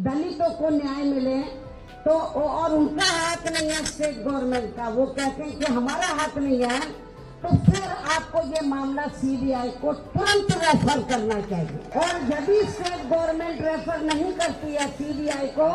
दलितों को न्याय मिले तो और उनका हक नहीं है स्टेट गवर्नमेंट का। वो कहते हैं कि हमारा हक नहीं है तो फिर आपको ये मामला सीबीआई को तुरंत रेफर करना चाहिए। और यदि स्टेट गवर्नमेंट रेफर नहीं करती है सीबीआई को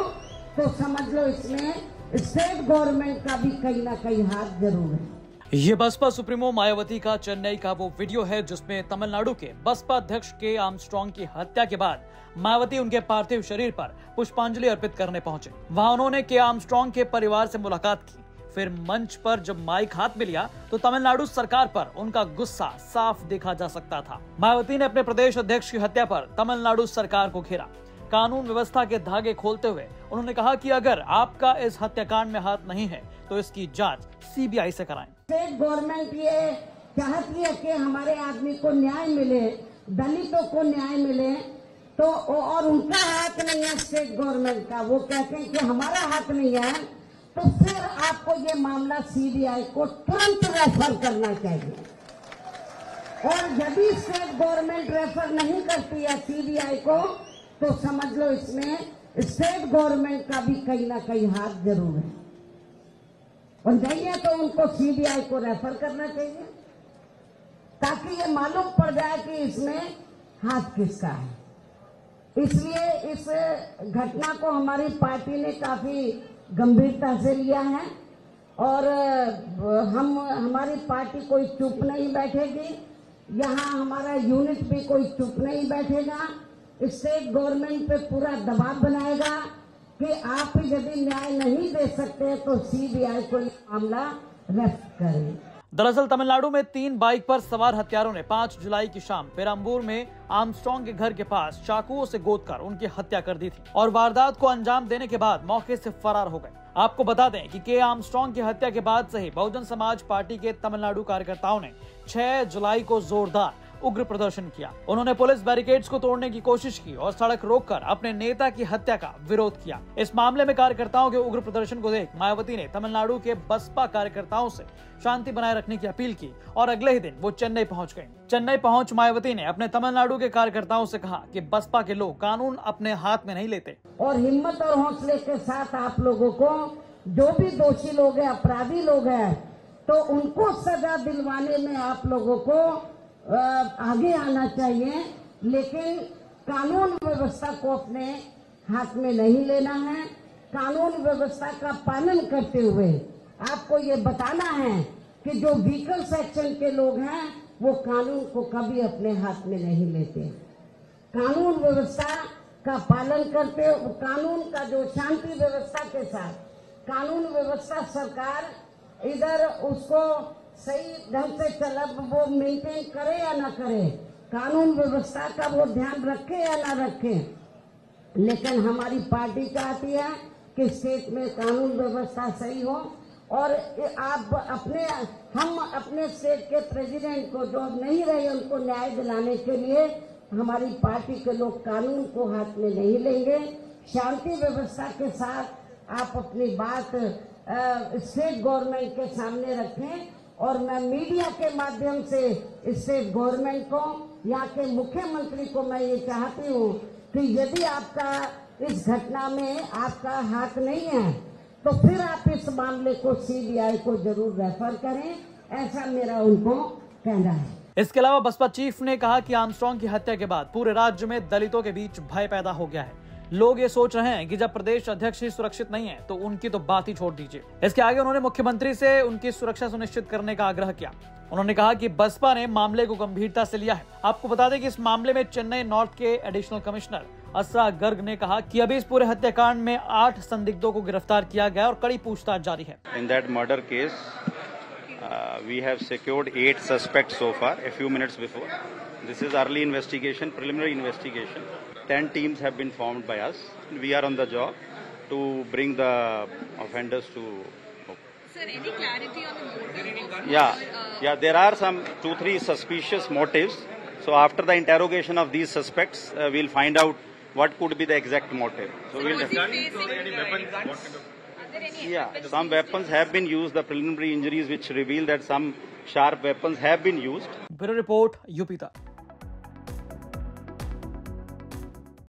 तो समझ लो इसमें स्टेट गवर्नमेंट का भी कहीं ना कहीं हाथ ज़रूर है। ये बसपा सुप्रीमो मायावती का चेन्नई का वो वीडियो है, जिसमें तमिलनाडु के बसपा अध्यक्ष के आर्मस्ट्रॉन्ग की हत्या के बाद मायावती उनके पार्थिव शरीर पर पुष्पांजलि अर्पित करने पहुँचे। वहाँ उन्होंने के आर्मस्ट्रॉन्ग के परिवार से मुलाकात की। फिर मंच पर जब माइक हाथ में लिया तो तमिलनाडु सरकार पर उनका गुस्सा साफ़ देखा जा सकता था। मायावती ने अपने प्रदेश अध्यक्ष की हत्या पर तमिलनाडु सरकार को घेरा। कानून व्यवस्था के धागे खोलते हुए उन्होंने कहा कि अगर आपका इस हत्याकांड में हाथ नहीं है तो इसकी जाँच सीबीआई से कराएँ। स्टेट गवर्नमेंट ये चाहती है कि हमारे आदमी को न्याय मिले, दलितों को न्याय मिले तो और उनका हाथ नहीं है स्टेट गवर्नमेंट का। वो कहते हैं कि हमारा हाथ नहीं है तो फिर आपको ये मामला सीबीआई को तुरंत रेफर करना चाहिए। और यदि स्टेट गवर्नमेंट रेफर नहीं करती है सीबीआई को तो समझ लो इसमें स्टेट गवर्नमेंट का भी कहीं ना कहीं हाथ ज़रूर है। और नहीं है तो उनको सीबीआई को रेफर करना चाहिए, ताकि ये मालूम पड़ जाए कि इसमें हाथ किसका है। इसलिए इस घटना को हमारी पार्टी ने काफ़ी गंभीरता से लिया है, और हम, हमारी पार्टी कोई चुप नहीं बैठेगी, यहाँ हमारा यूनिट भी कोई चुप नहीं बैठेगा स्टेट गवर्नमेंट पे पूरा दबाव बनाएगा कि आप यदि न्याय नहीं दे सकते तो सीबीआई को मामला रेफर करें। दरअसल तमिलनाडु में तीन बाइक पर सवार हत्यारों ने 5 जुलाई की शाम पेराम्बूर में आर्मस्ट्रॉन्ग के घर के पास चाकुओं से गोदकर उनकी हत्या कर दी थी और वारदात को अंजाम देने के बाद मौके से फरार हो गए। आपको बता दें कि के आर्मस्ट्रॉन्ग की हत्या के बाद से ही बहुजन समाज पार्टी के तमिलनाडु कार्यकर्ताओं ने 6 जुलाई को जोरदार उग्र प्रदर्शन किया। उन्होंने पुलिस बैरिकेड्स को तोड़ने की कोशिश की और सड़क रोककर अपने नेता की हत्या का विरोध किया। इस मामले में कार्यकर्ताओं के उग्र प्रदर्शन को देख मायावती ने तमिलनाडु के बसपा कार्यकर्ताओं से शांति बनाए रखने की अपील की और अगले ही दिन वो चेन्नई पहुँच गए चेन्नई पहुँच मायावती ने अपने तमिलनाडु के कार्यकर्ताओं से कहा कि बसपा के लोग कानून अपने हाथ में नहीं लेते। और हिम्मत और हौसले के साथ आप लोगों को, जो भी दोषी लोग हैं, अपराधी लोग हैं तो उनको सजा दिलवाने में आप लोगों को आगे आना चाहिए, लेकिन कानून व्यवस्था को अपने हाथ में नहीं लेना है। कानून व्यवस्था का पालन करते हुए आपको ये बताना है कि जो व्हीकल सेक्शन के लोग हैं, वो कानून को कभी अपने हाथ में नहीं लेते। कानून व्यवस्था का पालन करते कानून का जो शांति व्यवस्था के साथ, कानून व्यवस्था सरकार इधर उसको सही ढंग से चला वो मेंटेन करे या ना करे? कानून व्यवस्था का वो ध्यान रखे या ना रखे? लेकिन हमारी पार्टी चाहती है कि स्टेट में कानून व्यवस्था सही हो और आप अपने, हम अपने स्टेट के प्रेसिडेंट को जो नहीं रहे, उनको न्याय दिलाने के लिए हमारी पार्टी के लोग कानून को हाथ में नहीं लेंगे। शांति व्यवस्था के साथ आप अपनी बात स्टेट गवर्नमेंट के सामने रखें और मैं मीडिया के माध्यम से स्टेट गवर्नमेंट को, यहाँ के मुख्यमंत्री को मैं ये चाहती हूँ कि यदि आपका इस घटना में आपका हाथ नहीं है तो फिर आप इस मामले को सीबीआई को ज़रूर रेफर करें। ऐसा मेरा उनको कहना है। इसके अलावा बसपा चीफ ने कहा कि आर्मस्ट्रॉन्ग की हत्या के बाद पूरे राज्य में दलितों के बीच भय पैदा हो गया है। लोग ये सोच रहे हैं कि जब प्रदेश अध्यक्ष ही सुरक्षित नहीं है तो उनकी तो बात ही छोड़ दीजिए। इसके आगे उन्होंने मुख्यमंत्री से उनकी सुरक्षा सुनिश्चित करने का आग्रह किया। उन्होंने कहा कि बसपा ने मामले को गंभीरता से लिया है। आपको बता दें कि इस मामले में चेन्नई नॉर्थ के एडिशनल कमिश्नर असरा गर्ग ने कहा कि अभी इस पूरे हत्याकांड में आठ संदिग्धों को गिरफ़्तार किया गया और कड़ी पूछताछ जारी है। In that murder case we have secured at suspect for a few minutes before this is early investigation preliminary investigation 10 teams have been formed by us. We are on the job to bring the offenders to. Sir, any clarity on the motive? Yeah, uh, yeah. There are some two, three suspicious motives. So after the interrogation of these suspects, uh, we'll find out what could be the exact motive. So, so we'll. Was he facing any weapons? Yeah, some weapons have been used. The preliminary injuries which reveal that some sharp weapons have been used. Bureau report, UP